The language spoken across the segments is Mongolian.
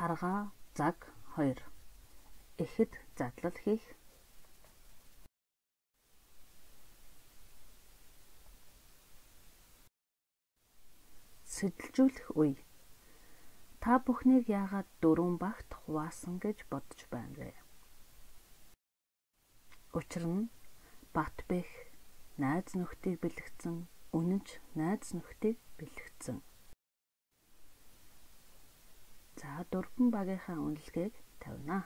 харгаа заг 2 эхэд задлал хийх сэтэлжүүлэх үе та бүхнийг яагаад дөрвөн багт хуваасан гэж бодож байна вэ? Учир нь бат бэх найз нөхдийг бэлэгцэн үнэнч найз нөхдийг бэлэгцэн. За дөрвөн багийнхаа үнэлгээг тавина.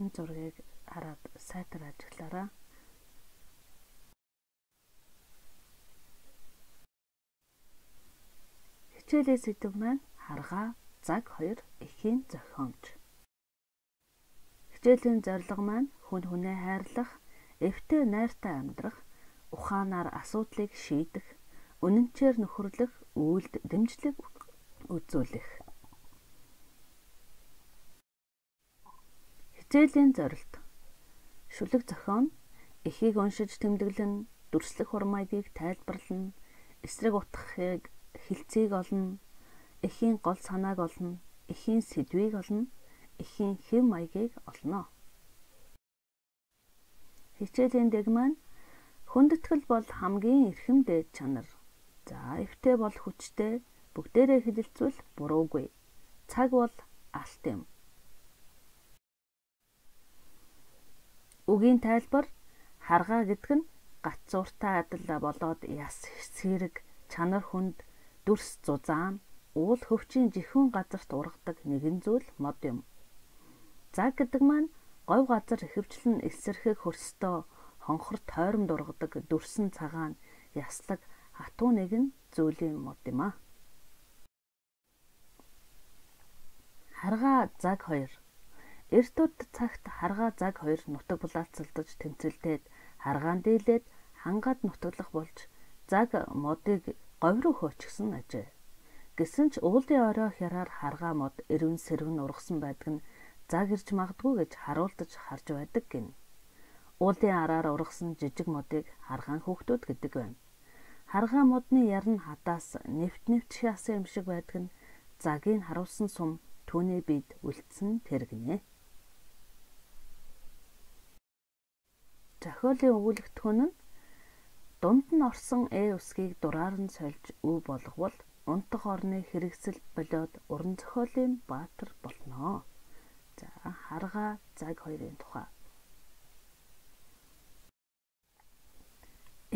Энэ зургийг хараад сайтар ажиглаараа. Хичээлийн сэдв маань харгаа цаг 2 эхийн зохиомж. Хичээлийн зорилго маань хүн хүнээ хайрлах, эвтэй найртай амьдрах, ухаанаар асуудлыг шийдэх, үнэнчээр нөхөрлөх, үйлд дэмжлэг үзүүлэх. Хичээлийн зорилт. Шүлэг зохион эхийг уншиж тэмдэглэн, дүрслэх хурмайгийг тайлбарлана, эсрэг утгахыг хилцгийг олно, эхийн гол санааг олно, эхийн сэдвийг олно, эхийн хэв маягийг олно. Хичээлийн дэг маань хүндэтгэл бол хамгийн эрхэм дээд чанар. За, эвтэй бол хүчтэй, бүгдээрээ хилэлцвэл буруугүй. Цаг бол алт юм. Үгийн тайлбар харгаа гэдэг нь гацууртай адил болоод яс сэрэг чанар хүнд дүрс зузаан уул хөвчийн жихэн газарт ургадаг нэгэн зүйл мод юм. Цаг гэдэг маань говь газар ихэвчлэн эсэрхэг хөрстөө хонхор тойромд ургадаг дүрсэн цагаан яслаг хатуу нэгэн зүйлийн мод юм а. Харгаа заг 2 Эрдүүд цагт харгаа заг 2 нутаг булаацалдаж тэмцэлдээд харгаан дийлээд хангаад нутаглах болж заг модыг говь руу хөөчихсөн ажээ. Гэсэн ч уулын орой хяраар харгаа мод эрвэн сэрвэн ургасан байдаг нь заг ирж магадгүй гэж харуулдаж харж байдаг гин. Уулын араар ургасан жижиг модыг харгаан хүүхдүүд гэдэг байна. Харгаан модны яр нь хадаас нэвт нэвт шаасан юм шиг байдаг нь загийг харуулсан сум түүний бид үлдсэн тэргэнэ. Зохиолын өгүүлэгдэхүүн нь дунд нь орсон э усгийг дураар нь сольж өв болговол унтах орны хэрэгсэл болоод уран зохиолын баатар болно. За харгаа цаг хоёрын тухай.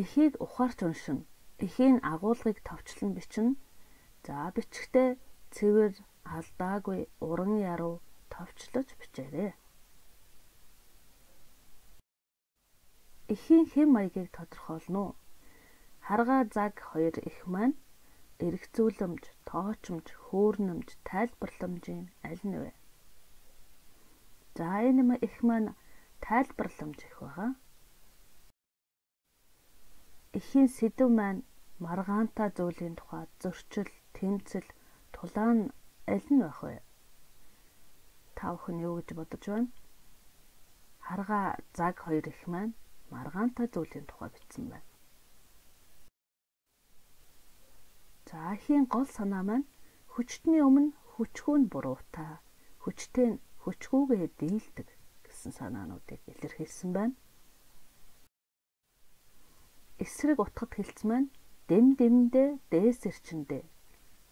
Эхийг ухаарч уншин. Эхийн агуулгыг товчлон бичнэ. За бичгтээ цэвэр алдаагүй уран яруу товчлож бичээрэй. Эхийн хэм маягийг тодорхойлно уу? Харгаа заг хоёр их маань эргцүүлэмж, тоочмж, хөөрнөмж, тайлбарламжийн аль нь вэ? За энэ их маань тайлбарламж их байгаа. Эхийн сэдв маань маргаантай зүйлийн тухай зөрчил, тэмцэл, тулаан аль нь байх вэ? Та бүхэн юу гэж бодож байна? Харгаа заг хоёр их маань маргаантай зүйлийн тухай бичсэн байна. За эхийн гол санаа маань хүчтний өмнө хүчгүй нь буруутай, хүчтэй нь хүчгүйгээ дийлдэг гэсэн санаануудыг илэрхийлсэн байна. Эсрэг утгад хэлсэн маань дэм дэмдээ дээс эрчэндээ.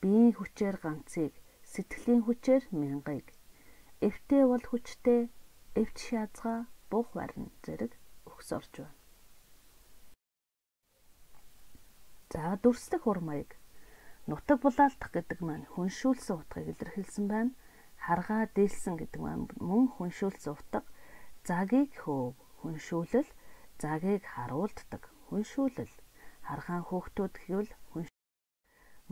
Биеийн хүчээр ганцыг сэтгэлийн хүчээр мянгыг. Эвтэй бол хүчтэй эвч шаазгаа бух барна зэрэг өгсөрч байна. За дүрслэх урмыг нутаг булаалтах гэдэг маань хүншүүлсэн утгыг илэрхийлсэн байна. Харгаа дээлсэн гэдэг маань мөн хүншүүлсэн утга. Загийг хөөв хүншүүлэл загийг харуулдаг хүншүүлэл харгаан хөөхтүүд гэвэл хүн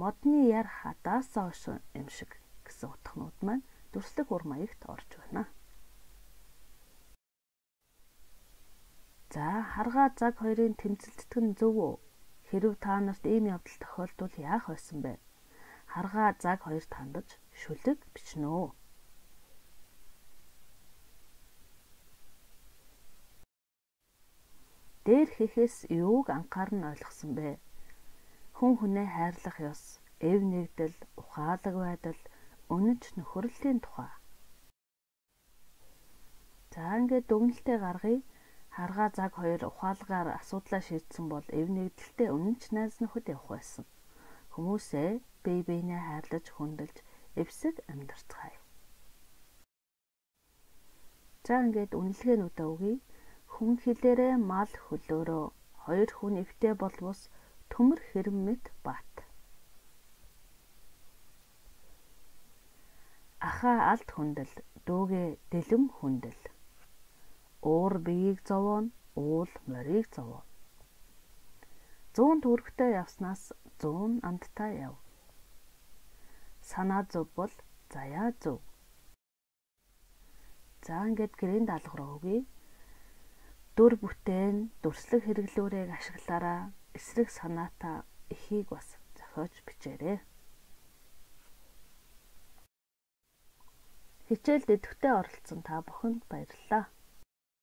модны яр хадаасаа ш юм шиг гэсэн утгнууд маань дүрслэх ур маягт орж байна. За харгаа цаг хоёрын тэмцэлтдэг нь зөв үү? Хэрв та нарт ийм явдал тохиолдвол яах байсан бэ? Харгаа цаг хоёр тандаж шүлэг бичнэ үү? Дээр хийхээс юуг анхаарн ойлгосон бэ? Хүн хүнээ хайрлах ёс, эв нэгдэл, ухаалаг байдал, үнэнч нөхөрлөлийн тухай. За ингээд дүгнэлтээ гаргая. Харгаа цаг хоёр ухаалгаар асуудлаа шийдсэн бол эв нэгдэлтэй үнэнч найз нөхөд явах байсан. Хүмүүсээ бие биенээ хайрлаж хүндэлж эвсэг амьдарцгаая. За ингээд үнэлгээнүүдээ өгье. Хүн хилээрээ мал хөлөөрөө хоёр хүн эвтэй болвос төмөр хэрэм мэт бат. Ахаа алт хүндэл, дүүгээ дэлэм хүндэл. Уур биеийг зовоон, уул морийг зовоон. Зүүн төрхтэй явснаас зүүн амттай яв. Санаа зөв бол заяа зөв. За ингээд гэрийн даалга руу өгье. Дүр бүтээн, дүрслэг хэрэглүүрийг ашиглаараа эсрэг санаатаа эхийг бас зохиож бичээрэй. Хичээлд идэвхтэй оролцсон та бүхэнд баярлалаа.